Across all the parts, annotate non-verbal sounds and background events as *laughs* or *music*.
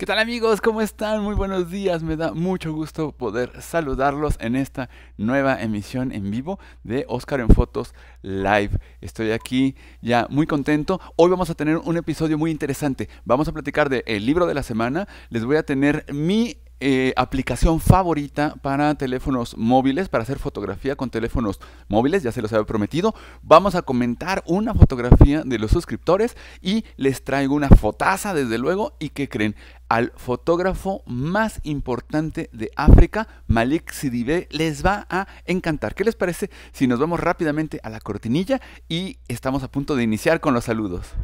¿Qué tal amigos? ¿Cómo están? Muy buenos días. Me da mucho gusto poder saludarlos en esta nueva emisión en vivo de Oscar en Fotos Live. Estoy aquí ya muy contento. Hoy vamos a tener un episodio muy interesante. Vamos a platicar del libro de la semana. Les voy a tener mi eh, aplicación favorita para teléfonos móviles, para hacer fotografía con teléfonos móviles, ya se los había prometido. Vamos a comentar una fotografía de los suscriptores y les traigo una fotaza, desde luego. ¿Y qué creen? Al fotógrafo más importante de África, Malik Sidibe, les va a encantar. ¿Qué les parece si nos vamos rápidamente a la cortinilla y estamos a punto de iniciar con los saludos?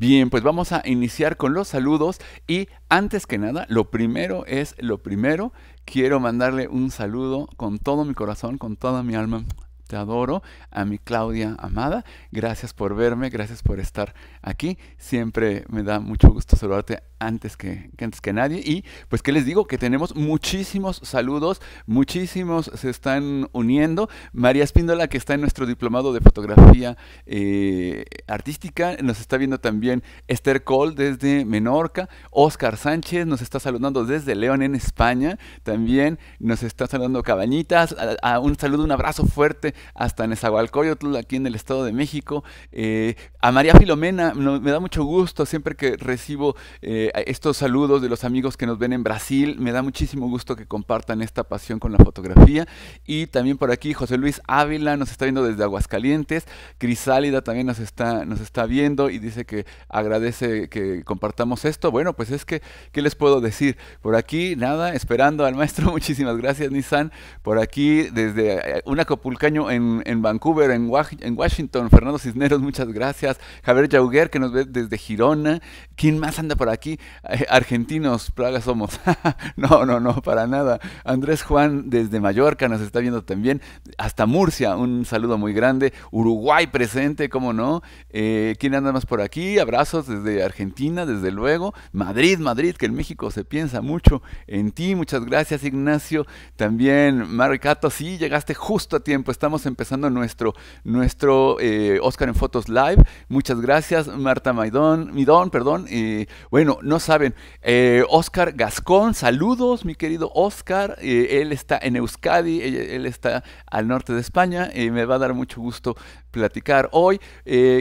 Bien, pues vamos a iniciar con los saludos y antes que nada, lo primero es lo primero. Quiero mandarle un saludo con todo mi corazón, con toda mi alma te adoro, a mi Claudia amada. Gracias por verme, gracias por estar aquí. Siempre me da mucho gusto saludarte antes que, antes que nadie. Y pues, ¿qué les digo? Que tenemos muchísimos saludos, muchísimos se están uniendo. María Espíndola, que está en nuestro diplomado de fotografía eh, artística, nos está viendo también Esther Cole desde Menorca. Oscar Sánchez nos está saludando desde León, en España. También nos está saludando Cabañitas. un saludo, un abrazo fuerte hasta Nezahualcóyotl, aquí en el Estado de México. Eh, a María Filomena, me da mucho gusto siempre que recibo eh, estos saludos de los amigos que nos ven en Brasil. Me da muchísimo gusto que compartan esta pasión con la fotografía. Y también por aquí José Luis Ávila nos está viendo desde Aguascalientes. Crisálida también nos está, nos está viendo y dice que agradece que compartamos esto. Bueno, pues es que, ¿qué les puedo decir? Por aquí, nada, esperando al maestro. *laughs* Muchísimas gracias, Nissan. Por aquí, desde eh, un acopulcaño en, Vancouver, en, Washington. Fernando Cisneros, muchas gracias. Javier Yauguer, que nos ve desde Girona. ¿Quién más anda por aquí? Eh, argentinos, plaga somos. *laughs* no, no, no, para nada. Andrés Juan desde Mallorca nos está viendo también. Hasta Murcia, un saludo muy grande. Uruguay presente, cómo no. Eh, ¿Quién anda más por aquí? Abrazos desde Argentina, desde luego. Madrid, Madrid, que en México se piensa mucho en ti. Muchas gracias, Ignacio. También, Maricato, sí, llegaste justo a tiempo. Estamos empezando nuestro, nuestro eh, Oscar en Fotos Live. Muchas gracias, Marta Maidón, Midón, perdón. bueno, no saben, eh, Oscar Gascón, saludos, mi querido Oscar. Eh, él está en Euskadi, él, está al norte de España. y me va a dar mucho gusto platicar hoy.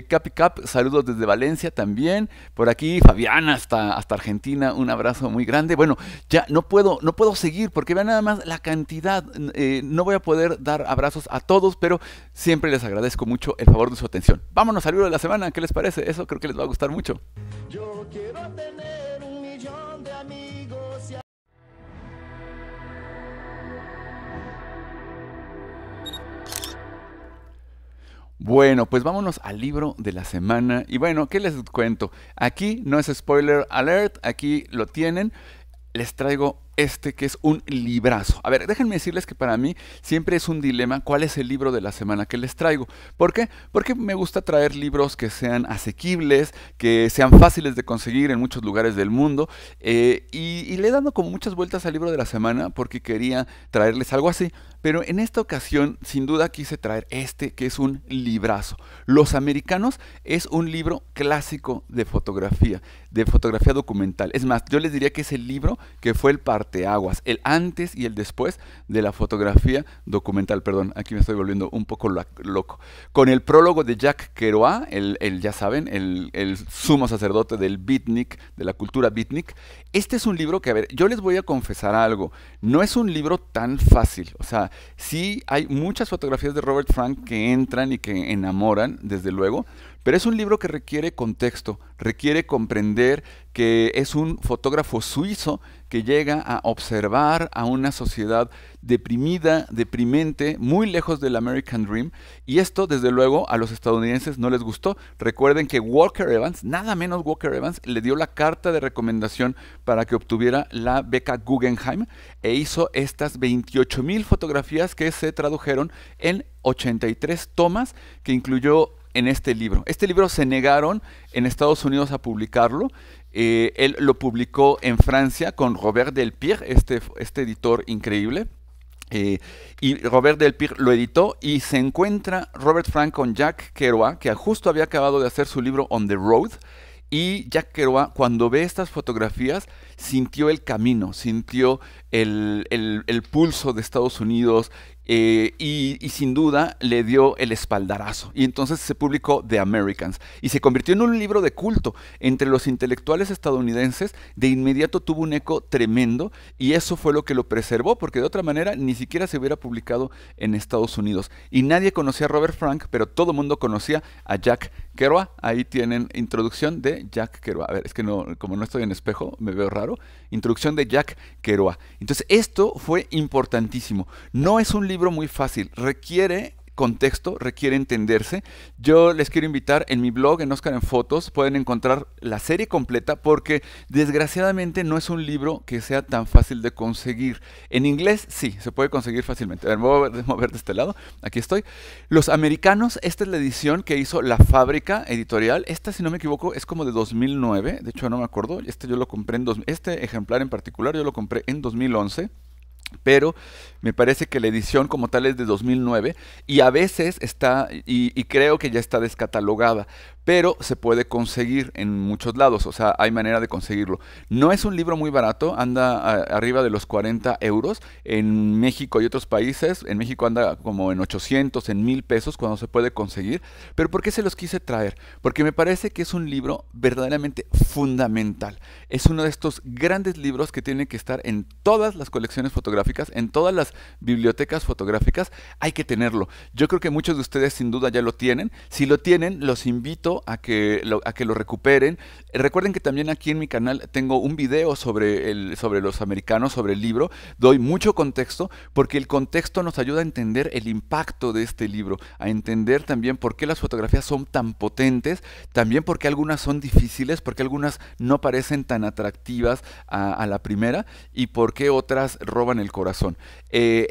Capi Cap, saludos desde Valencia también. Por aquí, Fabiana hasta, hasta Argentina, un abrazo muy grande. Bueno, ya no puedo, no puedo seguir porque vean nada más la cantidad. no voy a poder dar abrazos a todos pero siempre les agradezco mucho el favor de su atención. Vámonos al libro de la semana, ¿qué les parece? Eso creo que les va a gustar mucho. Yo quiero tener de amigos. Bueno, pues vámonos al libro de la semana. Y bueno, ¿qué les cuento? Aquí no es spoiler alert, aquí lo tienen. Les traigo este que es un librazo. A ver, déjenme decirles que para mí siempre es un dilema cuál es el libro de la semana que les traigo. ¿Por qué? Porque me gusta traer libros que sean asequibles, que sean fáciles de conseguir en muchos lugares del mundo. Eh, y, le he dado como muchas vueltas al libro de la semana porque quería traerles algo así. Pero en esta ocasión, sin duda, quise traer este que es un librazo. Los Americanos es un libro clásico de fotografía, de fotografía documental. Es más, yo les diría que es el libro que fue el par aguas, el antes y el después de la fotografía documental. Perdón, aquí me estoy volviendo un poco loco. Con el prólogo de Jack Kerouac, el, ya saben, el, el, sumo sacerdote del beatnik, de la cultura beatnik. Este es un libro que, a ver, yo les voy a confesar algo. No es un libro tan fácil. O sea, sí hay muchas fotografías de Robert Frank que entran y que enamoran, desde luego. Pero es un libro que requiere contexto, requiere comprender que es un fotógrafo suizo que llega a observar a una sociedad deprimida, deprimente, muy lejos del American Dream. Y esto, desde luego, a los estadounidenses no les gustó. Recuerden que Walker Evans, nada menos Walker Evans, le dio la carta de recomendación para que obtuviera la beca Guggenheim e hizo estas 28 mil fotografías que se tradujeron en 83 tomas que incluyó en este libro. Este libro se negaron en Estados Unidos a publicarlo. Eh, él lo publicó en Francia con Robert Delpierre, este, este editor increíble. Eh, y Robert Del Pire lo editó y se encuentra Robert Frank con Jack Kerouac, que justo había acabado de hacer su libro On the Road. Y Jack Kerouac, cuando ve estas fotografías, sintió el camino, sintió el, el pulso de Estados Unidos, eh, y, sin duda le dio el espaldarazo. Y entonces se publicó The Americans y se convirtió en un libro de culto entre los intelectuales estadounidenses. De inmediato tuvo un eco tremendo y eso fue lo que lo preservó, porque de otra manera ni siquiera se hubiera publicado en Estados Unidos. Y nadie conocía a Robert Frank, pero todo el mundo conocía a Jack Kerouac. Ahí tienen introducción de Jack Kerouac. A ver, es que no, como no estoy en espejo, me veo raro. Introducción de Jack Kerouac. Entonces, esto fue importantísimo. No es un libro muy fácil, requiere contexto, requiere entenderse. Yo les quiero invitar en mi blog, en Oscar en Fotos, pueden encontrar la serie completa porque desgraciadamente no es un libro que sea tan fácil de conseguir. En inglés sí, se puede conseguir fácilmente. A ver, voy a mover *laughs* de este lado. Aquí estoy. Los americanos, esta es la edición que hizo la fábrica editorial. Esta, si no me equivoco, es como de 2009. De hecho, no me acuerdo. Este yo lo compré en dos, este ejemplar en particular yo lo compré en 2011 pero me parece que la edición como tal es de 2009 y a veces está, y, creo que ya está descatalogada, pero se puede conseguir en muchos lados, o sea, hay manera de conseguirlo. No es un libro muy barato, anda arriba de los 40 euros, en México y otros países, en México anda como en 800, en 1000 pesos cuando se puede conseguir, pero ¿por qué se los quise traer? Porque me parece que es un libro verdaderamente fundamental, es uno de estos grandes libros que tiene que estar en todas las colecciones fotográficas, en todas las bibliotecas fotográficas, hay que tenerlo. Yo creo que muchos de ustedes sin duda ya lo tienen, si lo tienen, los invito a que lo, a que lo recuperen. Recuerden que también aquí en mi canal tengo un video sobre, el, sobre los americanos, sobre el libro. Doy mucho contexto porque el contexto nos ayuda a entender el impacto de este libro, a entender también por qué las fotografías son tan potentes, también porque algunas son difíciles, porque algunas no parecen tan atractivas a, la primera y por qué otras roban el corazón.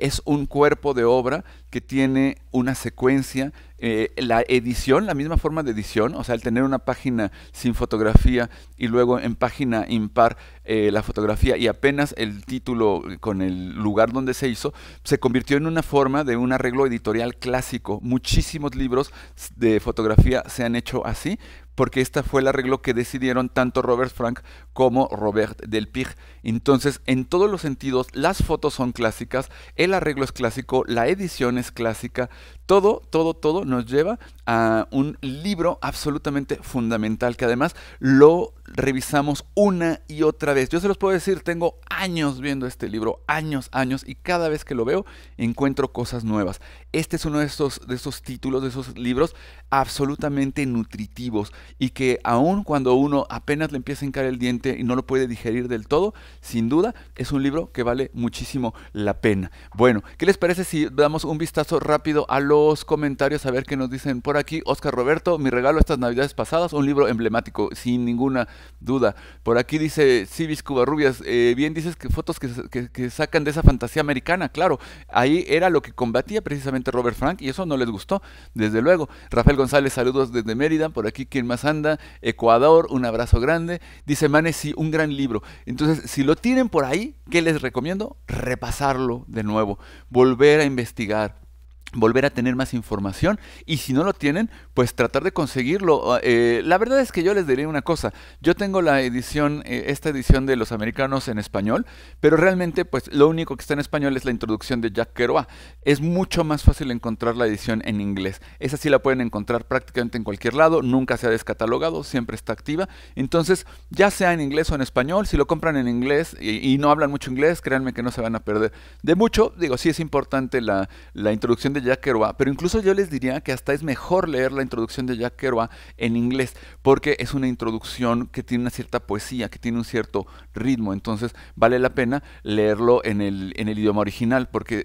Es un cuerpo de obra que tiene una secuencia, eh, la edición, la misma forma de edición, o sea, el tener una página sin fotografía y luego en página impar eh, la fotografía y apenas el título con el lugar donde se hizo, se convirtió en una forma de un arreglo editorial clásico. Muchísimos libros de fotografía se han hecho así, porque esta fue el arreglo que decidieron tanto Robert Frank como Robert Del Pig. Entonces, en todos los sentidos, las fotos son clásicas, el arreglo es clásico, la edición es clásica, todo, todo, todo nos lleva a un libro absolutamente fundamental que además lo revisamos una y otra vez. Yo se los puedo decir, tengo años viendo este libro, años, años, y cada vez que lo veo encuentro cosas nuevas. Este es uno de esos, de esos títulos, de esos libros absolutamente nutritivos y que aun cuando uno apenas le empieza a hincar el diente y no lo puede digerir del todo, sin duda es un libro que vale muchísimo la pena. Bueno, ¿qué les parece si damos un vistazo rápido a los comentarios a ver qué nos dicen por aquí? Oscar Roberto, mi regalo estas navidades pasadas, un libro emblemático, sin ninguna duda. Por aquí dice Civis Cubarrubias, eh, bien dices que fotos que, sacan de esa fantasía americana, claro, ahí era lo que combatía precisamente Robert Frank y eso no les gustó, desde luego. Rafael González, saludos desde Mérida, por aquí quien más anda, Ecuador, un abrazo grande. Dice Manes, un gran libro. Entonces, si lo tienen por ahí, ¿qué les recomiendo? Repasarlo de nuevo, volver a investigar volver a tener más información y si no lo tienen, pues tratar de conseguirlo. Ah, eh, la verdad es que yo les diré una cosa, yo tengo la edición, eh, esta edición de los americanos en español, pero realmente pues lo único que está en español es la introducción de Jack Kerouac. Es mucho más fácil encontrar la edición en inglés. Esa sí la pueden encontrar prácticamente en cualquier lado, nunca se ha descatalogado, siempre está activa. Entonces, ya sea en inglés o en español, si lo compran en inglés y, no hablan mucho inglés, créanme que no se van a perder de mucho. Digo, sí es importante la, la introducción de Jack Kerouac, pero incluso yo les diría que hasta es mejor leer la introducción de Jack Kerouac en inglés, porque es una introducción que tiene una cierta poesía, que tiene un cierto ritmo, entonces vale la pena leerlo en el, en el idioma original, porque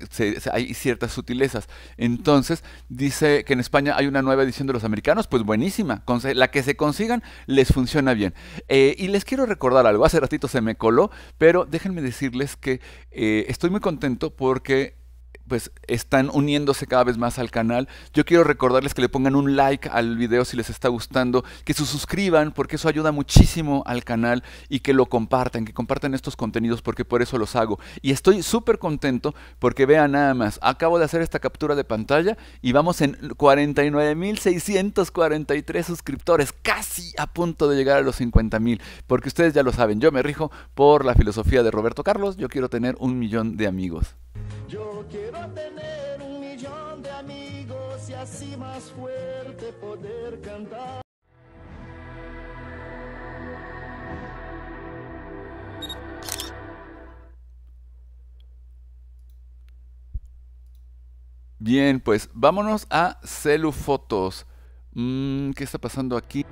hay ciertas sutilezas. Entonces, dice que en España hay una nueva edición de los americanos, pues buenísima, la que se consigan les funciona bien. Eh, y les quiero recordar algo, hace ratito se me coló, pero déjenme decirles que eh, estoy muy contento porque pues están uniéndose cada vez más al canal. Yo quiero recordarles que le pongan un like al video si les está gustando, que se suscriban porque eso ayuda muchísimo al canal y que lo compartan, que compartan estos contenidos porque por eso los hago. Y estoy súper contento porque vean nada más, acabo de hacer esta captura de pantalla y vamos en 49.643 suscriptores, casi a punto de llegar a los 50.000, porque ustedes ya lo saben, yo me rijo por la filosofía de Roberto Carlos, yo quiero tener un millón de amigos. Yo quiero tener un millón de amigos y así más fuerte poder cantar. Bien, pues vámonos a Celu Fotos. Mm, ¿Qué está pasando aquí?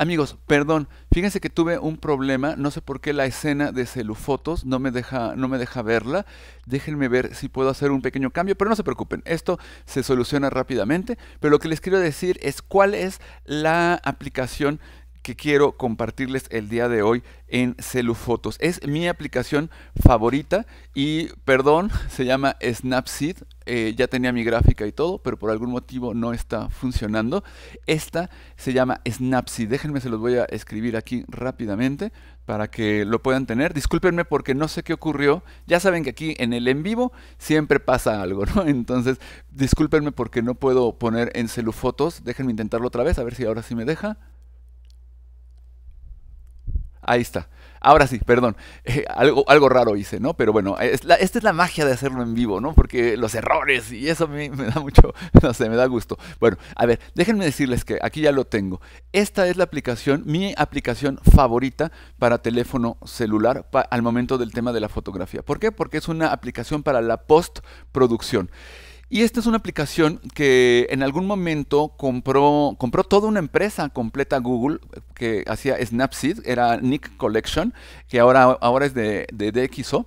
Amigos, perdón, fíjense que tuve un problema, no sé por qué la escena de celufotos no me deja, no me deja verla. Déjenme ver si puedo hacer un pequeño cambio, pero no se preocupen, esto se soluciona rápidamente. Pero lo que les quiero decir es cuál es la aplicación que quiero compartirles el día de hoy en Celufotos. Es mi aplicación favorita y, perdón, *laughs* se llama Snapseed. Eh, ya tenía mi gráfica y todo, pero por algún motivo no está funcionando. Esta se llama Snapseed. Déjenme, se los voy a escribir aquí rápidamente para que lo puedan tener. Discúlpenme porque no sé qué ocurrió. Ya saben que aquí en el en vivo siempre pasa algo, ¿no? *laughs* Entonces, discúlpenme porque no puedo poner en Celufotos. Déjenme intentarlo otra vez, a ver si ahora sí me deja. Ahí está. Ahora sí, perdón. *laughs* Eh, algo, algo raro hice, ¿no? Pero bueno, esta es la magia de hacerlo en vivo, ¿no? Porque los errores y eso me, me, da mucho, *laughs* no sé, me da gusto. Bueno, a ver, déjenme decirles que aquí ya lo tengo. Esta es la aplicación, mi aplicación favorita para teléfono celular al momento del tema de la fotografía. ¿Por qué? Porque es una aplicación para la postproducción. Y esta es una aplicación que en algún momento compró, compró toda una empresa completa Google que hacía Snapseed, era Nick Collection, que ahora, ahora es de, de DxO.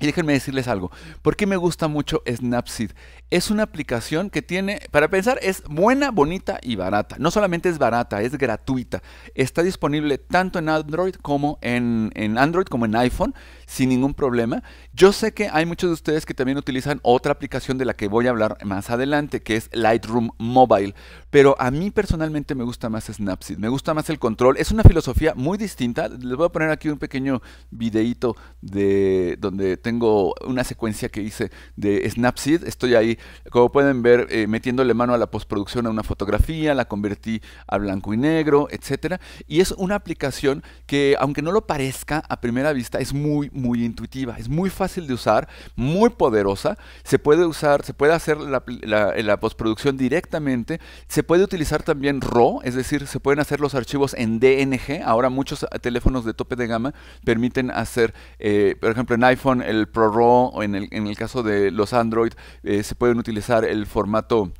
Y déjenme decirles algo, ¿por qué me gusta mucho Snapseed? Es una aplicación que tiene, para pensar, es buena, bonita y barata. No solamente es barata, es gratuita. Está disponible tanto en Android como en, en Android como en iPhone sin ningún problema. Yo sé que hay muchos de ustedes que también utilizan otra aplicación de la que voy a hablar más adelante, que es Lightroom Mobile, pero a mí personalmente me gusta más Snapseed, me gusta más el control. Es una filosofía muy distinta. Les voy a poner aquí un pequeño videito de donde tengo una secuencia que hice de Snapseed. Estoy ahí, como pueden ver, eh, metiéndole mano a la postproducción a una fotografía, la convertí a blanco y negro, etcétera. Y es una aplicación que, aunque no lo parezca a primera vista, es muy muy intuitiva, es muy fácil de usar, muy poderosa, se puede usar, se puede hacer la, postproducción directamente, se puede utilizar también RAW, es decir, se pueden hacer los archivos en DNG, ahora muchos teléfonos de tope de gama permiten hacer, eh, por ejemplo en iPhone el ProRAW o en el, en el caso de los Android eh, se pueden utilizar el formato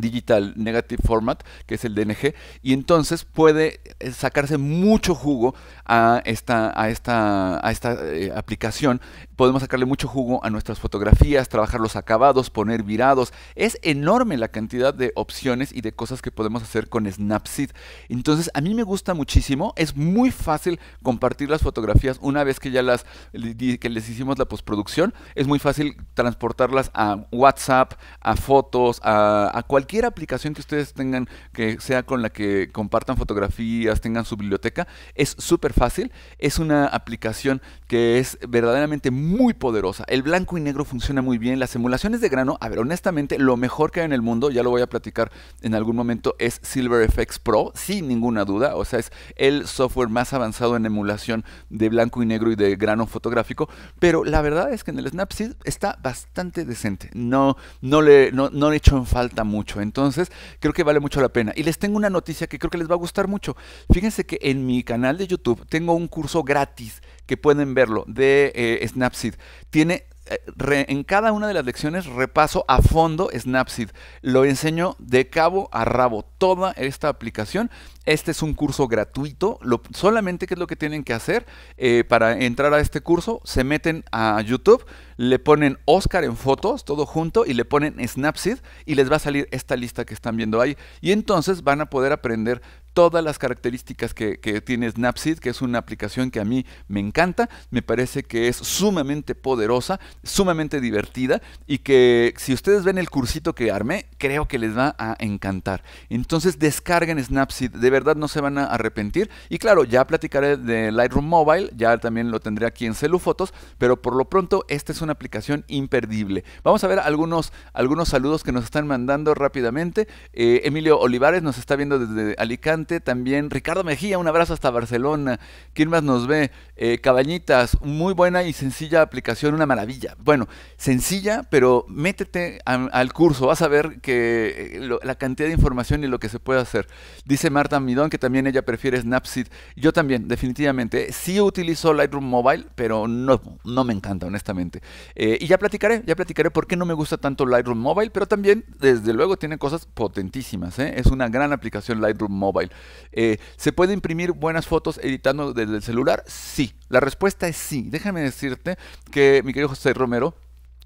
Digital Negative Format, que es el DNG, y entonces puede eh, sacarse mucho jugo a esta, a esta, a esta eh, aplicación. Podemos sacarle mucho jugo a nuestras fotografías, trabajar los acabados, poner virados. Es enorme la cantidad de opciones y de cosas que podemos hacer con Snapseed. Entonces, a mí me gusta muchísimo. Es muy fácil compartir las fotografías una vez que ya las que les hicimos la postproducción. Es muy fácil transportarlas a WhatsApp, a fotos, a, a cualquier aplicación que ustedes tengan que sea con la que compartan fotografías, tengan su biblioteca, es súper fácil. Es una aplicación que es verdaderamente poderosa. El blanco y negro funciona muy bien. Las emulaciones de grano, a ver, honestamente, lo mejor que hay en el mundo, ya lo voy a platicar en algún momento, es Silver FX Pro, sin ninguna duda. O sea, es el software más avanzado en emulación de blanco y negro y de grano fotográfico. Pero la verdad es que en el Snapseed está bastante decente. No, no, le, no, no le hecho en falta mucho. Entonces, creo que vale mucho la pena. Y les tengo una noticia que creo que les va a gustar mucho. Fíjense que en mi canal de YouTube tengo un curso gratis que pueden verlo de eh, Snapseed. Tiene eh, en cada una de las lecciones repaso a fondo Snapseed. Lo enseño de cabo a rabo toda esta aplicación. Este es un curso gratuito. Lo, solamente qué es lo que tienen que hacer eh, para entrar a este curso. Se meten a YouTube, le ponen Oscar en fotos, todo junto, y le ponen Snapseed y les va a salir esta lista que están viendo ahí. Y entonces van a poder aprender todas las características que, que, tiene Snapseed, que es una aplicación que a mí me encanta, me parece que es sumamente poderosa, sumamente divertida y que si ustedes ven el cursito que armé, creo que les va a encantar. Entonces descarguen Snapseed, de verdad no se van a arrepentir. Y claro, ya platicaré de Lightroom Mobile, ya también lo tendré aquí en Celu Fotos, pero por lo pronto esta es una aplicación imperdible. Vamos a ver algunos, algunos saludos que nos están mandando rápidamente. Eh, Emilio Olivares nos está viendo desde Alicante, también Ricardo Mejía, un abrazo hasta Barcelona. ¿Quién más nos ve? Eh, Cabañitas, muy buena y sencilla aplicación, una maravilla. Bueno, sencilla, pero métete al curso, vas a ver que eh, la cantidad de información y lo que se puede hacer. Dice Marta Midón que también ella prefiere Snapseed. Yo también, definitivamente. Sí utilizo Lightroom Mobile, pero no, no me encanta, honestamente. Eh, y ya platicaré, ya platicaré por qué no me gusta tanto Lightroom Mobile, pero también, desde luego, tiene cosas potentísimas. Es una gran aplicación Lightroom Mobile. Eh, ¿Se puede imprimir buenas fotos editando desde el celular? Sí. La respuesta es sí. Déjame decirte que mi querido José Romero,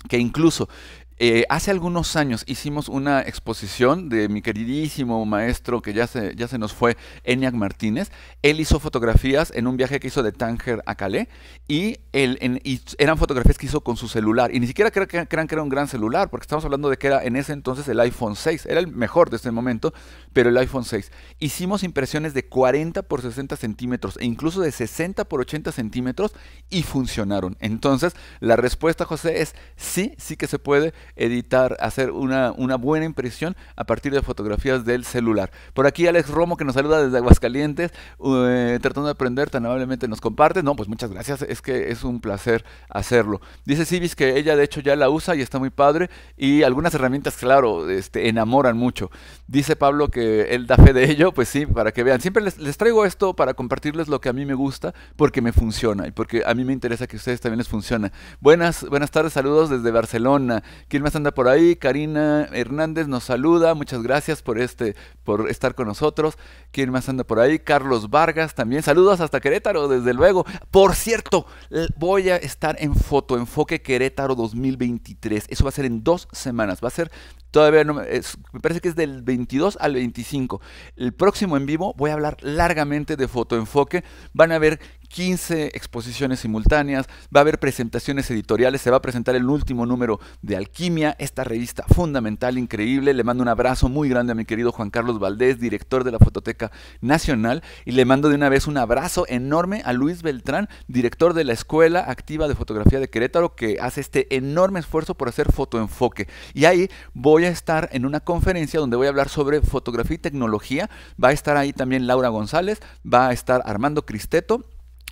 que incluso eh, hace algunos años hicimos una exposición de mi queridísimo maestro que ya se, ya se nos fue, Eniac Martínez. Él hizo fotografías en un viaje que hizo de Tánger a Calais y, él, eran fotografías que hizo con su celular. Y ni siquiera crean que, crean que era un gran celular, porque estamos hablando de que era en ese entonces el iPhone 6. Era el mejor de ese momento, pero el iPhone 6. Hicimos impresiones de 40 por 60 centímetros e incluso de 60 por 80 centímetros y funcionaron. Entonces, la respuesta, José, es sí, sí que se puede editar, hacer una, una buena impresión a partir de fotografías del celular. Por aquí Alex Romo que nos saluda desde Aguascalientes, eh, tratando de aprender, tan amablemente nos comparte. No, pues muchas gracias, es que es un placer hacerlo. Dice Civis que ella de hecho ya la usa y está muy padre y algunas herramientas, claro, este, enamoran mucho. Dice Pablo que él da fe de ello, pues sí, para que vean. Siempre les, les traigo esto para compartirles lo que a mí me gusta porque me funciona y porque a mí me interesa que a ustedes también les funcione. Buenas, buenas tardes, saludos desde Barcelona. ¿Quién más anda por ahí? Karina Hernández nos saluda, muchas gracias por este, por estar con nosotros. ¿Quién más anda por ahí? Carlos Vargas también, saludos hasta Querétaro, desde luego. Por cierto, voy a estar en Foto Enfoque Querétaro 2023. Eso va a ser en dos semanas, va a ser Todavía no me, me parece que es del 22 al 25. El próximo en vivo voy a hablar largamente de fotoenfoque. Van a ver 15 exposiciones simultáneas, va a haber presentaciones editoriales, se va a presentar el último número de Alquimia, esta revista fundamental, increíble. Le mando un abrazo muy grande a mi querido Juan Carlos Valdés, director de la Fototeca Nacional, y le mando de una vez un abrazo enorme a Luis Beltrán, director de la Escuela Activa de Fotografía de Querétaro, que hace este enorme esfuerzo por hacer fotoenfoque. Y ahí voy a estar en una conferencia donde voy a hablar sobre fotografía y tecnología. Va a estar ahí también Laura González, va a estar Armando Cristeto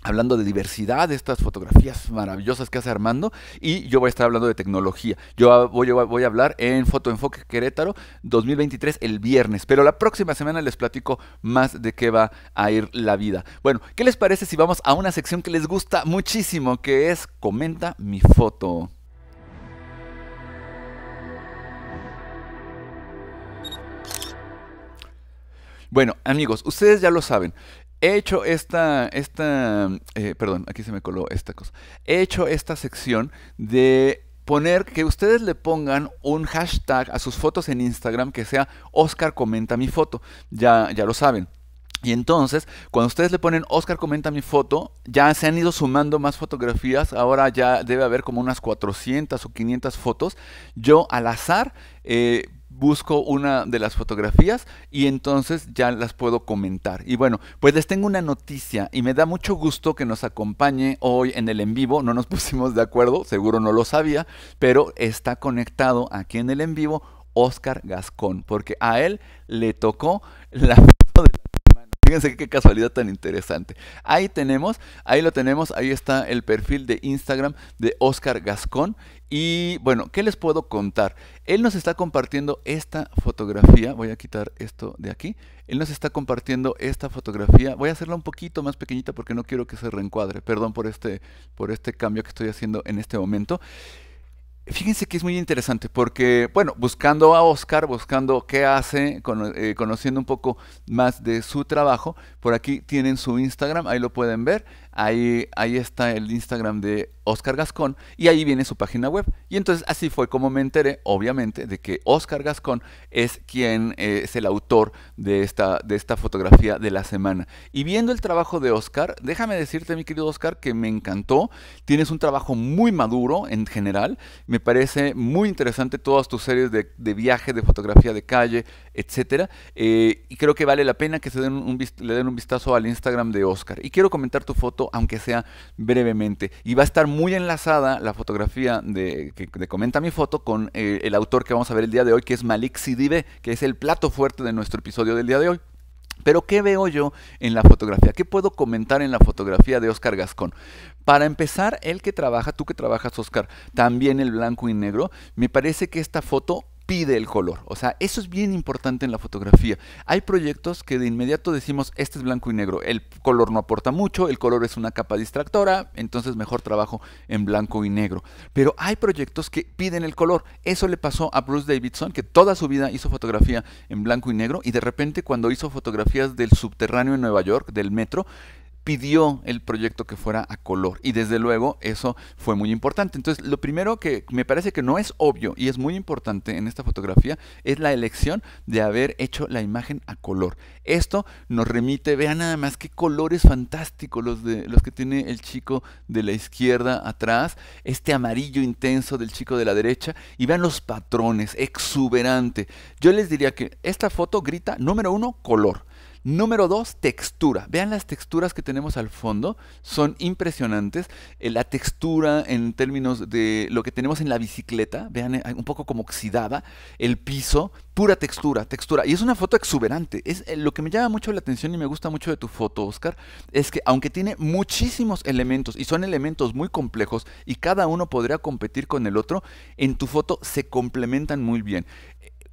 hablando de diversidad, de estas fotografías maravillosas que hace Armando, y yo voy a estar hablando de tecnología. Yo voy, voy a hablar en Fotoenfoque Querétaro 2023 el viernes, pero la próxima semana les platico más de qué va a ir la vida. Bueno, ¿qué les parece si vamos a una sección que les gusta muchísimo, que es Comenta mi foto? Bueno, amigos, ustedes ya lo saben he hecho esta, esta eh, perdón, aquí se me coló esta cosa. He hecho esta sección de poner que ustedes le pongan un hashtag a sus fotos en Instagram que sea Oscar comenta mi foto. Ya, ya lo saben. Y entonces, cuando ustedes le ponen Oscar comenta mi foto, ya se han ido sumando más fotografías. Ahora ya debe haber como unas 400 o 500 fotos. Yo al azar eh, busco una de las fotografías y entonces ya las puedo comentar. Y bueno, pues les tengo una noticia y me da mucho gusto que nos acompañe hoy en el en vivo. No nos *laughs* pusimos de acuerdo, seguro no lo sabía, pero está conectado aquí en el en vivo Oscar Gascón, porque a él le tocó la foto de Fíjense qué casualidad tan interesante. Ahí tenemos, ahí lo tenemos, ahí está el perfil de Instagram de Oscar Gascón. Y bueno, ¿qué les puedo contar? Él nos está compartiendo esta fotografía. Voy a quitar esto de aquí. Él nos está compartiendo esta fotografía. Voy a hacerla un poquito más pequeñita porque no quiero que se reencuadre. Perdón por este, por este cambio que estoy haciendo en este momento. Fíjense que es muy interesante porque, bueno, buscando a Oscar, buscando qué hace, eh, conociendo un poco más de su trabajo, por aquí tienen su Instagram, ahí lo pueden ver. Ahí, ahí está el Instagram de Oscar Gascón y ahí viene su página web. Y entonces así fue como me enteré, obviamente, de que Oscar Gascón es quien eh, es el autor de esta, de esta fotografía de la semana. Y viendo el trabajo de Oscar, déjame decirte, mi querido Oscar, que me encantó. Tienes un trabajo muy maduro en general. Me parece muy interesante todas tus series de, de viaje, de fotografía de calle, etcétera. Eh, y creo que vale la pena que se den un, le den un vistazo al Instagram de Oscar. Y quiero comentar tu foto, aunque sea brevemente. Y va a estar muy enlazada la fotografía de, que, Comenta mi foto con eh, el autor que vamos a ver el día de hoy, que es Malik Sidibe, que es el plato fuerte de nuestro episodio del día de hoy. Pero ¿qué veo yo en la fotografía? ¿Qué puedo comentar en la fotografía de Oscar Gascón? Para empezar, el que trabaja, tú que trabajas, Oscar, también el blanco y negro, me parece que esta foto pide el color. O sea, eso es bien importante en la fotografía. Hay proyectos que de inmediato decimos, este es blanco y negro, el color no aporta mucho, el color es una capa distractora, entonces mejor trabajo en blanco y negro. Pero hay proyectos que piden el color. Eso le pasó a Bruce Davidson, que toda su vida hizo fotografía en blanco y negro, y de repente cuando hizo fotografías del subterráneo en Nueva York, del metro, pidió el proyecto que fuera a color y desde luego eso fue muy importante. Entonces, lo primero que me parece que no es obvio y es muy importante en esta fotografía es la elección de haber hecho la imagen a color. Esto nos remite, vean nada más qué colores fantásticos los de los que tiene el chico de la izquierda atrás, este amarillo intenso del chico de la derecha y vean los patrones, exuberante. Yo les diría que esta foto grita número uno color. Número dos, textura. Vean las texturas que tenemos al fondo, son impresionantes. Eh, la textura en términos de lo que tenemos en la bicicleta, vean, eh, un poco como oxidada. El piso, pura textura, textura. Y es una foto exuberante. Es eh, lo que me llama mucho la atención y me gusta mucho de tu foto, Oscar, es que aunque tiene muchísimos elementos y son elementos muy complejos y cada uno podría competir con el otro, en tu foto se complementan muy bien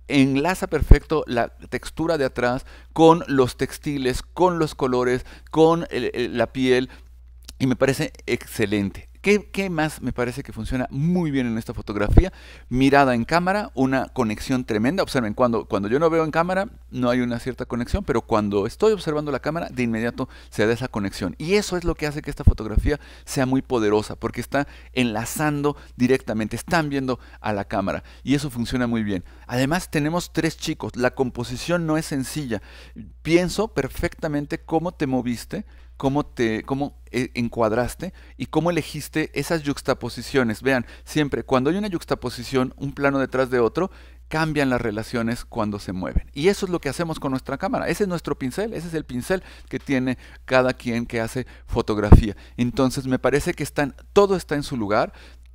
enlaza perfecto la textura de atrás con los textiles, con los colores, con la piel y me parece excelente. ¿Qué, más me parece que funciona muy bien en esta fotografía? Mirada en cámara, una conexión tremenda. Observen, cuando, cuando yo no veo en cámara no hay una cierta conexión, pero cuando estoy observando la cámara, de inmediato se da esa conexión. Y eso es lo que hace que esta fotografía sea muy poderosa, porque está enlazando directamente, están viendo a la cámara. Y eso funciona muy bien. Además, tenemos tres chicos. La composición no es sencilla. Pienso perfectamente cómo te moviste cómo te cómo eh, encuadraste y cómo elegiste esas yuxtaposiciones. Vean, siempre cuando hay una yuxtaposición, un plano detrás de otro, cambian las relaciones cuando se mueven. Y eso es lo que hacemos con nuestra cámara. Ese es nuestro pincel, ese es el pincel que tiene cada quien que hace fotografía. Entonces me parece que están, todo está en su lugar,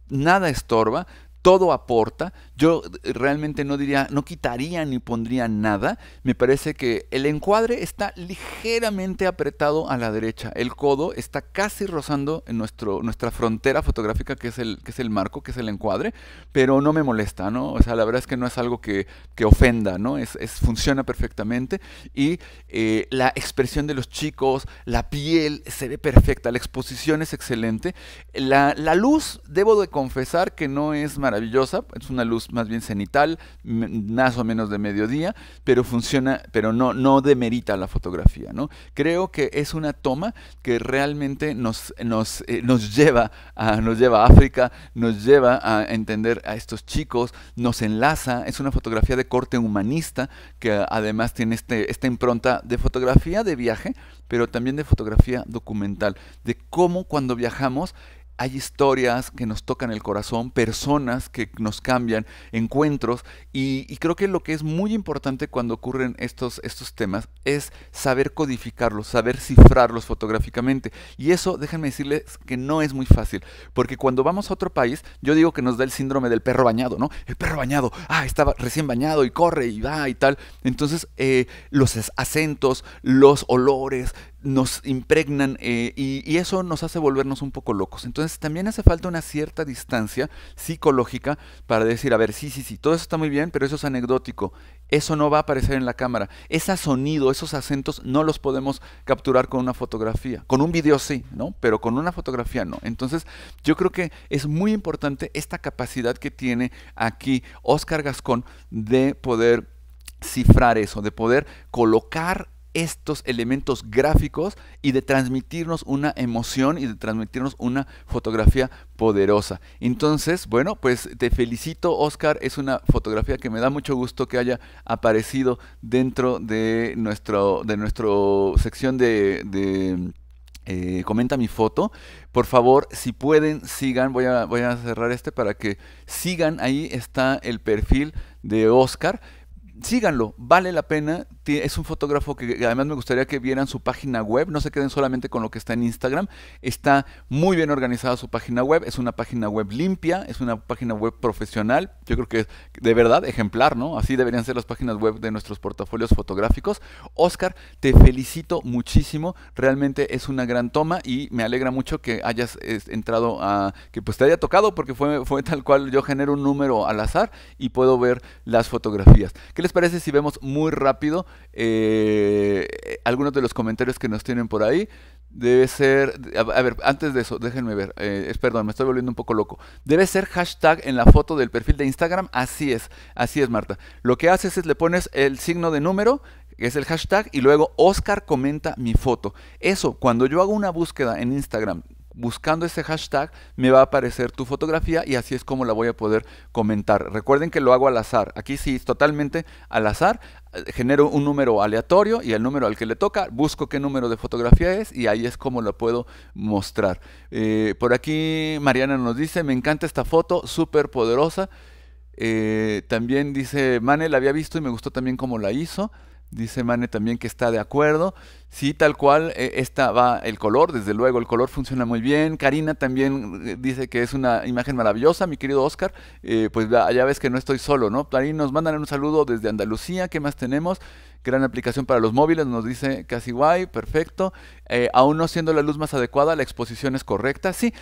nada estorba, todo aporta. Yo realmente no diría, no quitaría ni pondría nada. Me parece que el encuadre está ligeramente apretado a la derecha. El codo está casi rozando en nuestro, nuestra frontera fotográfica, que es, el, que es el marco, que es el encuadre, pero no me molesta, ¿no? O sea, la verdad es que no es algo que, ofenda, ¿no? Es, funciona perfectamente. Y eh, la expresión de los chicos, la piel se ve perfecta, la exposición es excelente. La, la luz, debo de confesar que no es maravillosa, es una luz más bien cenital, más o menos de mediodía, pero funciona, pero no, no demerita la fotografía, ¿no? Creo que es una toma que realmente nos, nos, eh, nos, lleva a, nos lleva a África, nos lleva a entender a estos chicos, nos enlaza, es una fotografía de corte humanista que además tiene este, esta impronta de fotografía de viaje, pero también de fotografía documental, de cómo cuando viajamos hay historias que nos tocan el corazón, personas que nos cambian, encuentros, y, creo que lo que es muy importante cuando ocurren estos, estos temas es saber codificarlos, saber cifrarlos fotográficamente. Y eso, déjenme decirles que no es muy fácil, porque cuando vamos a otro país, yo digo que nos da el síndrome del perro bañado, ¿no? El perro bañado, ah, estaba recién bañado y corre y va y tal. Entonces, eh, los acentos, los olores, nos impregnan eh, y, eso nos hace volvernos un poco locos. Entonces también hace falta una cierta distancia psicológica para decir, a ver, sí, sí, sí, todo eso está muy bien, pero eso es anecdótico. Eso no va a aparecer en la cámara. Ese sonido, esos acentos no los podemos capturar con una fotografía. Con un video sí, ¿no? Pero con una fotografía no. Entonces yo creo que es muy importante esta capacidad que tiene aquí Oscar Gascón de poder cifrar eso, de poder colocar estos elementos gráficos y de transmitirnos una emoción y de transmitirnos una fotografía poderosa. Entonces, bueno, pues te felicito, Oscar. Es una fotografía que me da mucho gusto que haya aparecido dentro de nuestro, de nuestro sección de, de eh, comenta mi foto. Por favor, si pueden, sigan. Voy a, voy a cerrar este para que sigan. Ahí está el perfil de Oscar síganlo, vale la pena. Es un fotógrafo que además me gustaría que vieran su página web, no se queden solamente con lo que está en Instagram. Está muy bien organizada su página web, es una página web limpia, es una página web profesional. Yo creo que es de verdad ejemplar, ¿no? Así deberían ser las páginas web de nuestros portafolios fotográficos. Oscar, te felicito muchísimo, realmente es una gran toma y me alegra mucho que hayas entrado a, que pues te haya tocado porque fue, fue tal cual yo genero un número al azar y puedo ver las fotografías. ¿Qué les parece si vemos muy rápido eh, algunos de los comentarios que nos tienen por ahí? Debe ser, a, ver, antes de eso, déjenme ver, eh, perdón, me estoy volviendo un poco loco. Debe ser hashtag en la foto del perfil de Instagram, así es, así es Marta. Lo que haces es le pones el signo de número, que es el hashtag, y luego Oscar comenta mi foto. Eso, cuando yo hago una búsqueda en Instagram buscando ese hashtag me va a aparecer tu fotografía y así es como la voy a poder comentar. Recuerden que lo hago al azar. Aquí sí es totalmente al azar. Eh, genero un número aleatorio y el número al que le toca, busco qué número de fotografía es y ahí es como lo puedo mostrar. Eh, por aquí Mariana nos dice, me encanta esta foto, súper poderosa. Eh, también dice, Mane la había visto y me gustó también cómo la hizo. Dice Mane también que está de acuerdo. Sí, tal cual, eh, esta va el color, desde luego, el color funciona muy bien. Karina también eh, dice que es una imagen maravillosa, mi querido Oscar. Eh, pues ya ves que no estoy solo, ¿no? Ahí nos mandan un saludo desde Andalucía, ¿qué más tenemos? Gran aplicación para los móviles, nos dice casi guay, perfecto. aún no siendo la luz más adecuada, la exposición es correcta. Sí,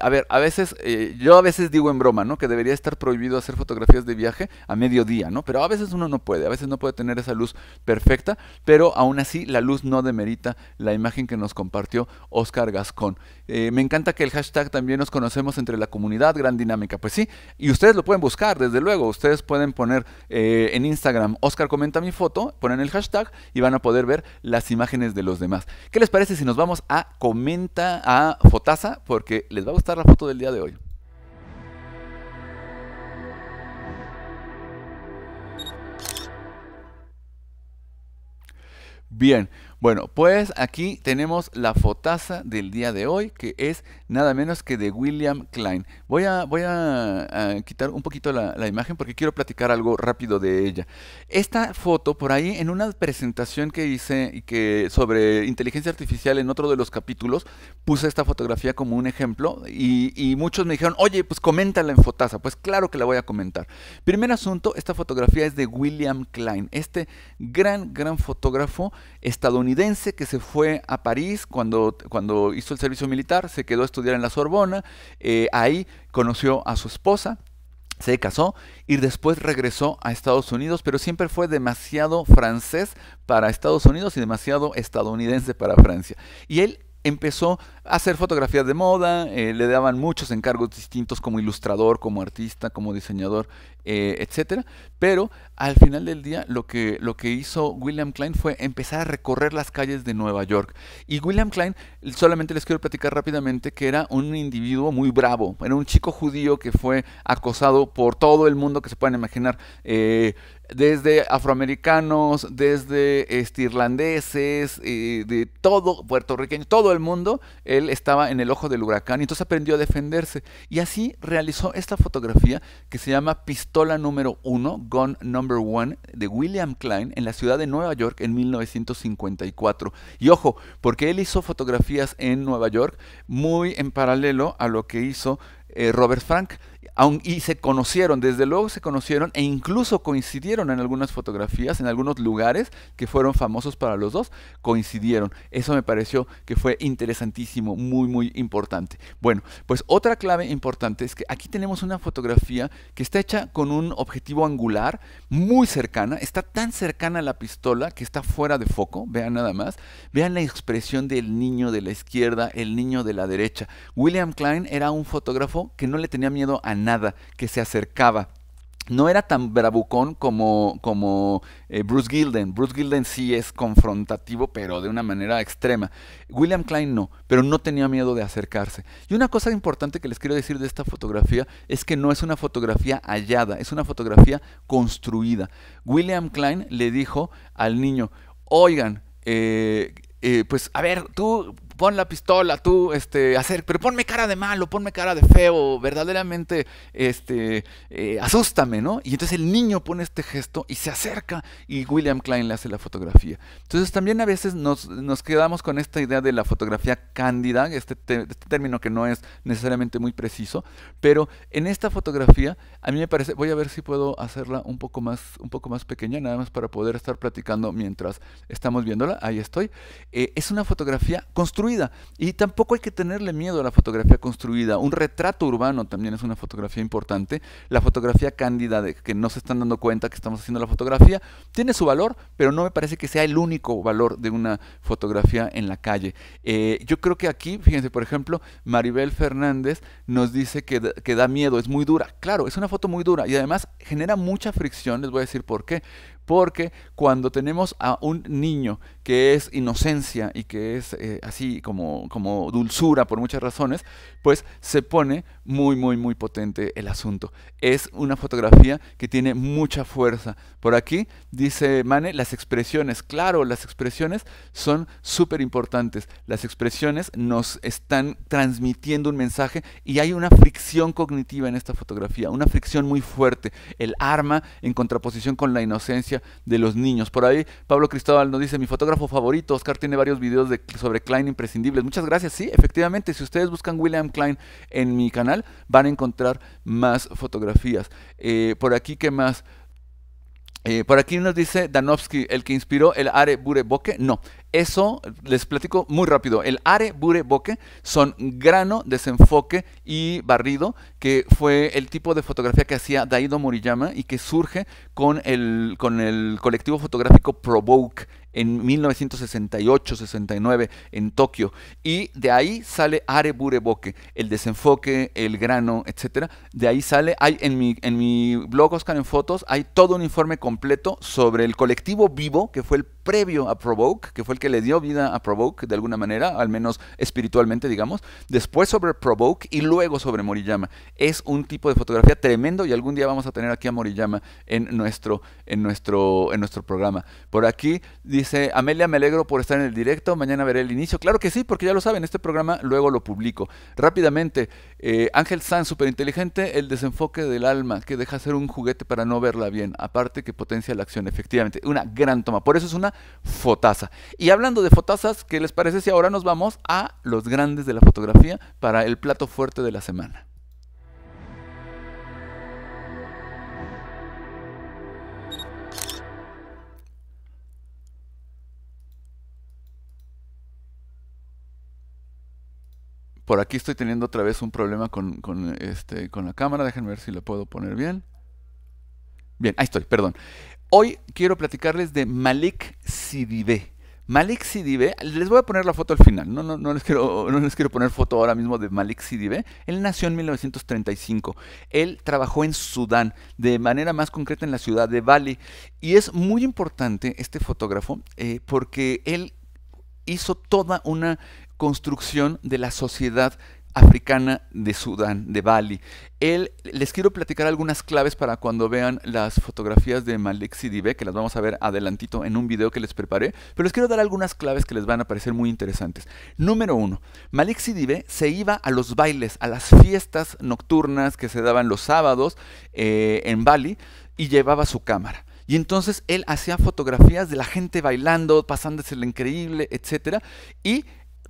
a ver, a veces, eh, yo a veces digo en broma, ¿no? Que debería estar prohibido hacer fotografías de viaje a mediodía, ¿no? Pero a veces uno no puede, a veces no puede tener esa luz perfecta, pero aún así la luz no demerita la imagen que nos compartió Oscar Gascón. Eh, me encanta que el hashtag también nos conocemos entre la comunidad, gran dinámica. Pues sí, y ustedes lo pueden buscar, desde luego. Ustedes pueden poner eh, en Instagram, Oscar comenta mi foto, ponen el hashtag y van a poder ver las imágenes de los demás. ¿Qué les parece si nos vamos a comenta, a Fotasa? Porque les va a gustar la foto del día de hoy. Bien, bueno, pues aquí tenemos la fotaza del día de hoy, que es nada menos que de William Klein. Voy a, voy a, quitar un poquito la, imagen porque quiero platicar algo rápido de ella. Esta foto, por ahí, en una presentación que hice que sobre inteligencia artificial en otro de los capítulos, puse esta fotografía como un ejemplo y, y muchos me dijeron, oye, pues coméntala en fotaza. Pues claro que la voy a comentar. Primer asunto, esta fotografía es de William Klein, este gran, gran fotógrafo estadounidense que se fue a París cuando, cuando hizo el servicio militar, se quedó a estudiar en la Sorbona, eh, ahí conoció a su esposa, se casó y después regresó a Estados Unidos, pero siempre fue demasiado francés para Estados Unidos y demasiado estadounidense para Francia. Y él empezó a hacer fotografías de moda, eh, le daban muchos encargos distintos como ilustrador, como artista, como diseñador, eh, etcétera. Pero al final del día lo que, lo que hizo William Klein fue empezar a recorrer las calles de Nueva York. Y William Klein, solamente les quiero platicar rápidamente que era un individuo muy bravo, era un chico judío que fue acosado por todo el mundo que se puedan imaginar. Eh, desde afroamericanos, desde este, irlandeses, de todo puertorriqueño, todo el mundo, él estaba en el ojo del huracán y entonces aprendió a defenderse. Y así realizó esta fotografía que se llama Pistola número 1, Gun Number One, de William Klein en la ciudad de Nueva York en 1954. Y ojo, porque él hizo fotografías en Nueva York muy en paralelo a lo que hizo eh, Robert Frank y se conocieron, desde luego se conocieron e incluso coincidieron en algunas fotografías, en algunos lugares que fueron famosos para los dos, coincidieron. Eso me pareció que fue interesantísimo, muy, muy importante. Bueno, pues otra clave importante es que aquí tenemos una fotografía que está hecha con un objetivo angular muy cercana, está tan cercana a la pistola que está fuera de foco, vean nada más, vean la expresión del niño de la izquierda, el niño de la derecha. William Klein era un fotógrafo que no le tenía miedo a nada, que se acercaba no era tan bravucón como, como eh, Bruce Gilden. Bruce Gilden sí es confrontativo, pero de una manera extrema. William Klein no, pero no tenía miedo de acercarse. Y una cosa importante que les quiero decir de esta fotografía es que no es una fotografía hallada, es una fotografía construida. William Klein le dijo al niño, oigan, eh, eh, pues a ver, tú pon la pistola, tú, este, hacer, pero ponme cara de malo, ponme cara de feo, verdaderamente, este, eh, asústame, ¿no? Y entonces el niño pone este gesto y se acerca y William Klein le hace la fotografía. Entonces también a veces nos, quedamos con esta idea de la fotografía cándida, este, este, término que no es necesariamente muy preciso, pero en esta fotografía a mí me parece, voy a ver si puedo hacerla un poco más, un poco más pequeña, nada más para poder estar platicando mientras estamos viéndola, ahí estoy. Eh, es una fotografía construida y tampoco hay que tenerle miedo a la fotografía construida. Un retrato urbano también es una fotografía importante. La fotografía cándida, de que no se están dando cuenta que estamos haciendo la fotografía, tiene su valor, pero no me parece que sea el único valor de una fotografía en la calle. Eh, yo creo que aquí, fíjense, por ejemplo, Maribel Fernández nos dice que, que da miedo, es muy dura. Claro, es una foto muy dura y además genera mucha fricción, les voy a decir por qué porque cuando tenemos a un niño que es inocencia y que es eh, así como, como dulzura por muchas razones, pues se pone muy, muy, muy potente el asunto. Es una fotografía que tiene mucha fuerza. Por aquí dice Mane, las expresiones, claro, las expresiones son súper importantes. Las expresiones nos están transmitiendo un mensaje y hay una fricción cognitiva en esta fotografía, una fricción muy fuerte. El arma en contraposición con la inocencia de los niños. Por ahí Pablo Cristóbal nos dice, mi fotógrafo favorito, Oscar tiene varios videos de, sobre Klein imprescindibles. Muchas gracias, sí, efectivamente, si ustedes buscan William Klein en mi canal, van a encontrar más fotografías. Eh, por aquí, ¿qué más? Eh, por aquí nos dice Danovsky, el que inspiró el Are Bure Boque. No, eso les platico muy rápido. El Are Bure Boque son grano, desenfoque y barrido, que fue el tipo de fotografía que hacía Daido Moriyama y que surge con el, con el colectivo fotográfico Provoke en 1968-69 en Tokio. Y de ahí sale Are Bureboke, el desenfoque, el grano, etcétera. De ahí sale, hay en mi, en mi blog Oscar en Fotos, hay todo un informe completo sobre el colectivo vivo, que fue el previo a Provoke, que fue el que le dio vida a Provoke de alguna manera, al menos espiritualmente, digamos. Después sobre Provoke y luego sobre Moriyama. Es un tipo de fotografía tremendo y algún día vamos a tener aquí a Moriyama en nuestro, en nuestro, en nuestro programa. Por aquí dice Amelia, me alegro por estar en el directo. Mañana veré el inicio. Claro que sí, porque ya lo saben, este programa luego lo publico. Rápidamente, eh, Ángel Sanz, súper inteligente, el desenfoque del alma, que deja ser un juguete para no verla bien. Aparte que potencia la acción, efectivamente. Una gran toma. Por eso es una fotaza. Y hablando de fotazas, ¿qué les parece si ahora nos vamos a los grandes de la fotografía para el plato fuerte de la semana? Por aquí estoy teniendo otra vez un problema con, este, con la cámara. Déjenme ver si lo puedo poner bien. Bien, ahí estoy, perdón. Hoy quiero platicarles de Malik Sidibe. Malik Sidibe, les voy a poner la foto al final, no, no, no, les, quiero, no les quiero poner foto ahora mismo de Malik Sidibe. Él nació en 1935. Él trabajó en Sudán, de manera más concreta en la ciudad de Bali. Y es muy importante este fotógrafo eh, porque él hizo toda una construcción de la sociedad africana de Sudán, de Bali. Él, les quiero platicar algunas claves para cuando vean las fotografías de Malik Sidibe, que las vamos a ver adelantito en un video que les preparé, pero les quiero dar algunas claves que les van a parecer muy interesantes. Número uno, Malik Sidibe se iba a los bailes, a las fiestas nocturnas que se daban los sábados eh, en Bali y llevaba su cámara. Y entonces él hacía fotografías de la gente bailando, pasándose lo increíble, etc. Y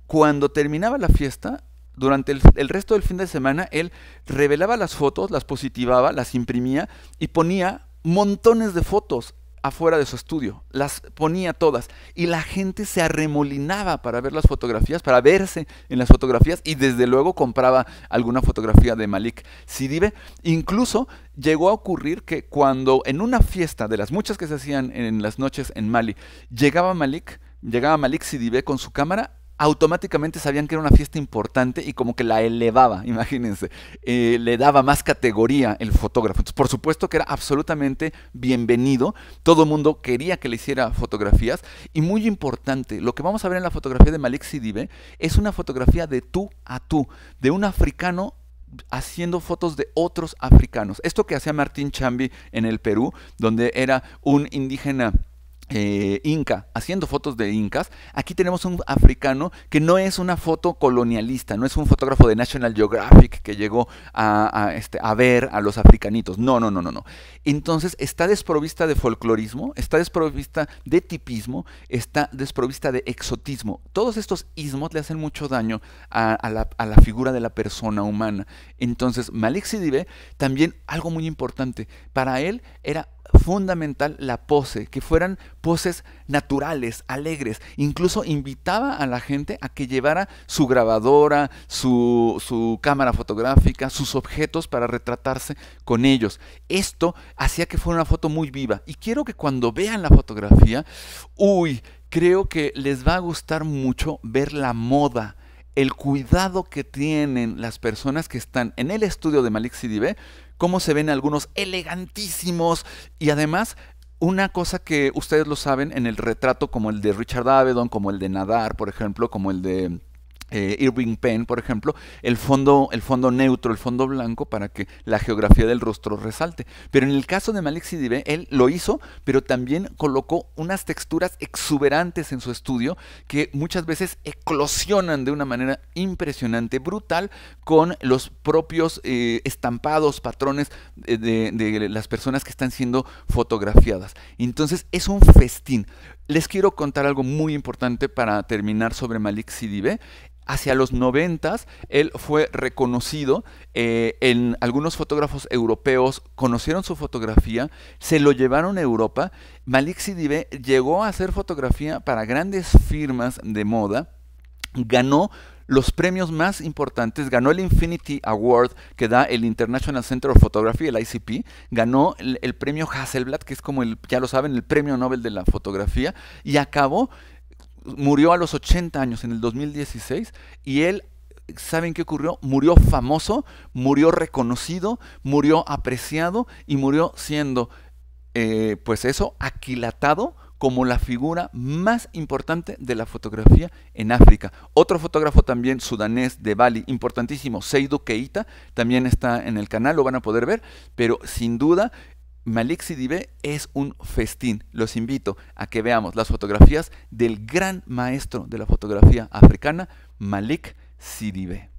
cuando terminaba la fiesta, durante el, resto del fin de semana, él revelaba las fotos, las positivaba, las imprimía y ponía montones de fotos afuera de su estudio, las ponía todas y la gente se arremolinaba para ver las fotografías, para verse en las fotografías y desde luego compraba alguna fotografía de Malik Sidibe. Incluso llegó a ocurrir que cuando en una fiesta de las muchas que se hacían en las noches en Mali, llegaba Malik, llegaba Malik Sidibe con su cámara, automáticamente sabían que era una fiesta importante y como que la elevaba, *laughs* imagínense, eh, le daba más categoría el fotógrafo. Por supuesto que era absolutamente bienvenido, todo el mundo quería que le hiciera fotografías y muy importante, lo que vamos a ver en la fotografía de Malik Sidibe es una fotografía de tú a tú, de un africano haciendo fotos de otros africanos. Esto que hacía Martín Chambi en el Perú, donde era un indígena eh, inca haciendo fotos de incas, aquí tenemos un africano que no es una foto colonialista, no es un fotógrafo de National Geographic que llegó a, este, a ver a los africanitos. No, no, no, no, no. Entonces está desprovista de folclorismo, está desprovista de tipismo, está desprovista de exotismo. Todos estos ismos le hacen mucho daño a, la, a la, figura de la persona humana. Entonces Malik Sidibe también algo muy importante. Para él era fundamental la pose, que fueran poses naturales, alegres. Incluso invitaba a la gente a que llevara su grabadora, su, cámara fotográfica, sus objetos para retratarse con ellos. Esto hacía que fuera una foto muy viva. Y quiero que cuando vean la fotografía, uy, creo que les va a gustar mucho ver la moda el cuidado que tienen las personas que están en el estudio de Malik Sidibe cómo se ven algunos elegantísimos y además una cosa que ustedes lo saben en el retrato como el de Richard Avedon, como el de Nadar, por ejemplo, como el de eh, Irving Penn, por ejemplo, el fondo, el fondo neutro, el fondo blanco, para que la geografía del rostro resalte. Pero en el caso de Malik Sidibe, él lo hizo, pero también colocó unas texturas exuberantes en su estudio que muchas veces eclosionan de una manera impresionante, brutal, con los propios eh, estampados, patrones de, de las personas que están siendo fotografiadas. Entonces es un festín. Les quiero contar algo muy importante para terminar sobre Malik Sidibe. Hacia los noventas, él fue reconocido, eh, en algunos fotógrafos europeos conocieron su fotografía, se lo llevaron a Europa, Malik Sidibe llegó a hacer fotografía para grandes firmas de moda, ganó los premios más importantes, ganó el Infinity Award que da el International Center of Photography, el ICP, ganó el, premio Hasselblad, que es como el, ya lo saben, el premio Nobel de la fotografía, y acabó murió a los 80 años en el 2016 y él, ¿saben qué ocurrió? Murió famoso, murió reconocido, murió apreciado y murió siendo, eh, pues eso, aquilatado como la figura más importante de la fotografía en África. Otro fotógrafo también sudanés de Bali, importantísimo, Seydou Keita, también está en el canal, lo van a poder ver, pero sin duda Malik Sidibe es un festín. Los invito a que veamos las fotografías del gran maestro de la fotografía africana, Malik Sidibe.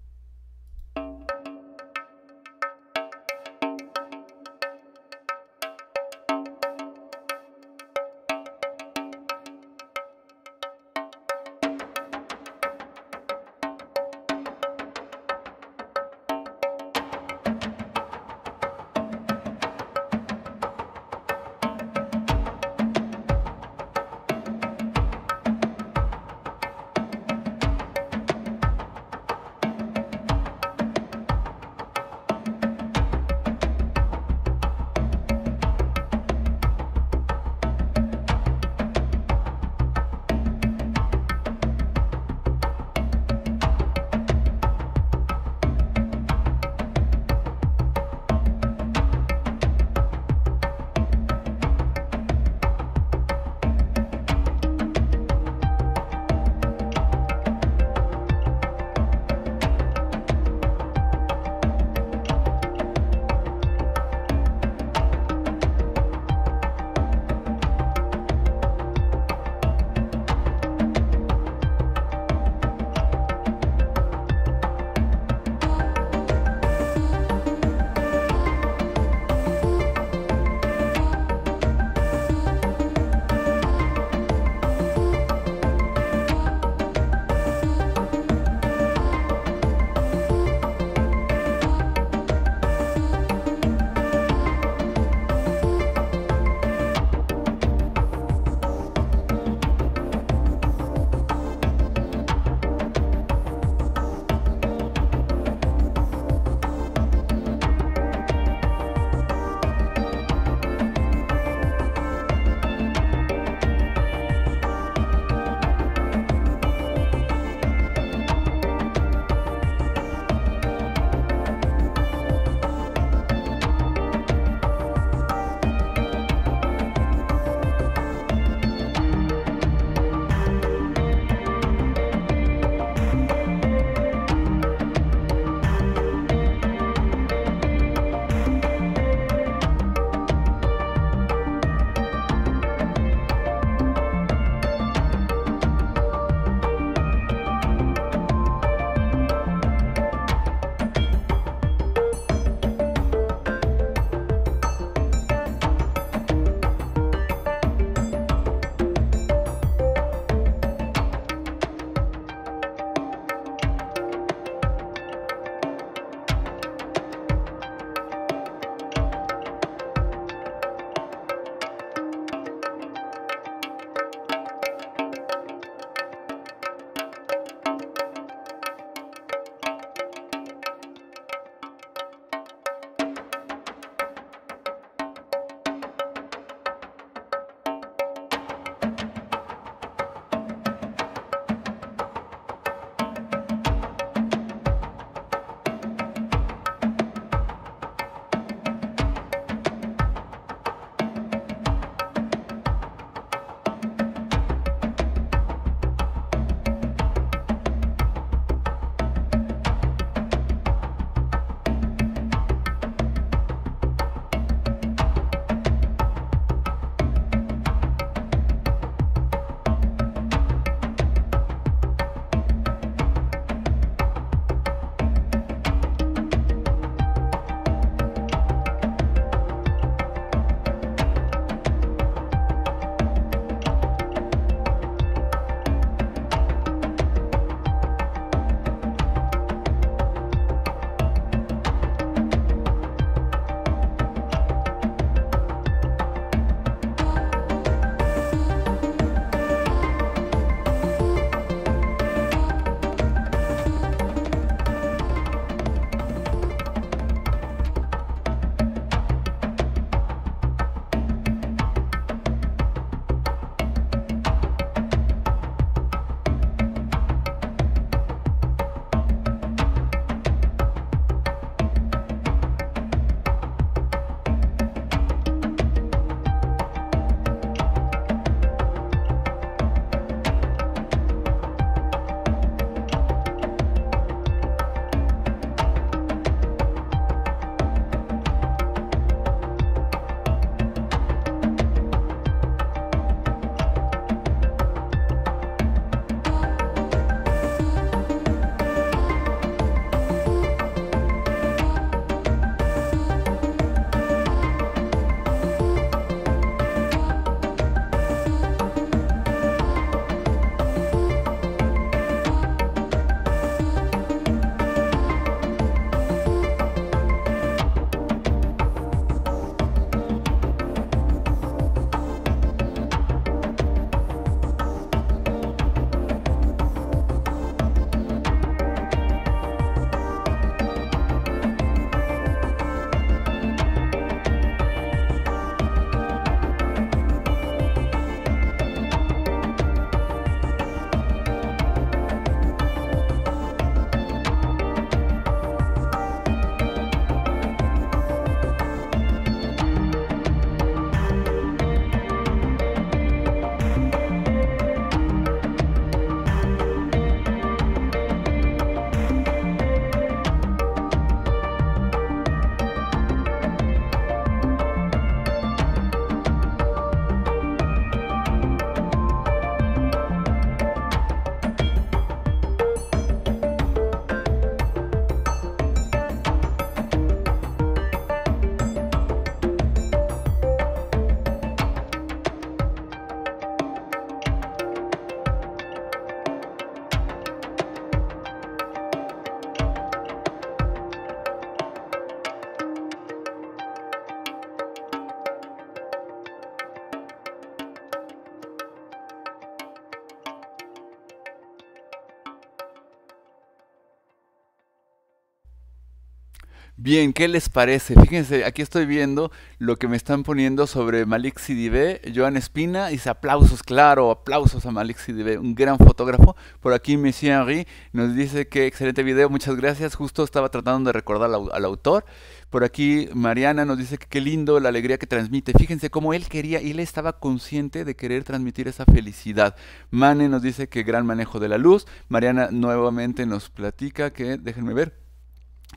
Bien, ¿qué les parece? Fíjense, aquí estoy viendo lo que me están poniendo sobre Malik Sidibé, Joan Espina, dice aplausos, claro, aplausos a Malik Sidibé, un gran fotógrafo. Por aquí Monsieur Henry nos dice que excelente video, muchas gracias, justo estaba tratando de recordar al, al autor. Por aquí Mariana nos dice que qué lindo la alegría que transmite. Fíjense cómo él quería y él estaba consciente de querer transmitir esa felicidad. Mane nos dice que gran manejo de la luz. Mariana nuevamente nos platica que, déjenme ver,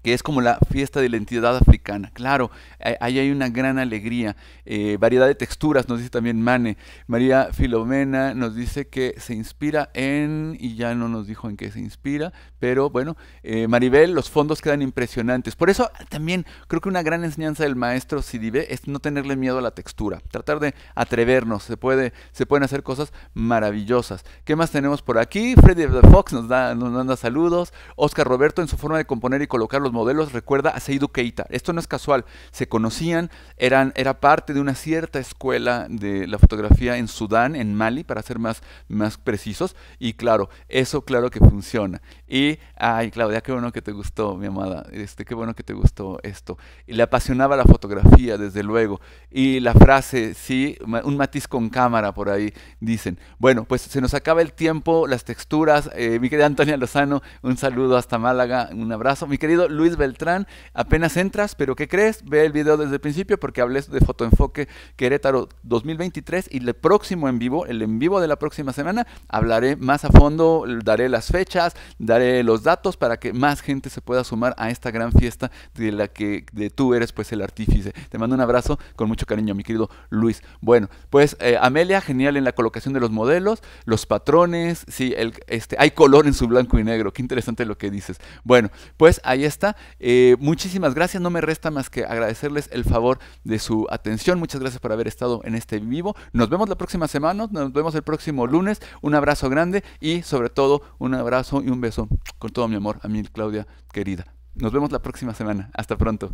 que es como la fiesta de la identidad africana. Claro, ahí hay una gran alegría, eh, variedad de texturas, nos dice también Mane. María Filomena nos dice que se inspira en, y ya no nos dijo en qué se inspira, pero bueno, eh, Maribel, los fondos quedan impresionantes. Por eso también creo que una gran enseñanza del maestro Sidibe es no tenerle miedo a la textura, tratar de atrevernos, se, puede, se pueden hacer cosas maravillosas. ¿Qué más tenemos por aquí? Freddy Fox nos, da, nos manda saludos, Oscar Roberto en su forma de componer y colocar los modelos recuerda a Seydou Keita. Esto no es casual, se conocían, eran, era parte de una cierta escuela de la fotografía en Sudán, en Mali, para ser más, más precisos, y claro, eso claro que funciona. Y, ay Claudia, qué bueno que te gustó, mi amada, este, qué bueno que te gustó esto. Y le apasionaba la fotografía, desde luego. Y la frase, sí, un matiz con cámara por ahí, dicen. Bueno, pues se nos acaba el tiempo, las texturas. Eh, mi querida Antonia Lozano, un saludo hasta Málaga, un abrazo. Mi querido Luis Beltrán, apenas entras, pero ¿qué crees? Ve el video desde el principio porque hablé de Fotoenfoque Querétaro 2023 y el próximo en vivo, el en vivo de la próxima semana, hablaré más a fondo, daré las fechas, daré los datos para que más gente se pueda sumar a esta gran fiesta de la que de tú eres pues el artífice. Te mando un abrazo con mucho cariño, mi querido Luis. Bueno, pues eh, Amelia, genial en la colocación de los modelos, los patrones, sí, el, este, hay color en su blanco y negro, qué interesante lo que dices. Bueno, pues ahí está. Eh, muchísimas gracias, no me resta más que agradecerles el favor de su atención. Muchas gracias por haber estado en este vivo. Nos vemos la próxima semana, nos vemos el próximo lunes. Un abrazo grande y sobre todo un abrazo y un beso con todo mi amor a mi Claudia querida. Nos vemos la próxima semana. Hasta pronto.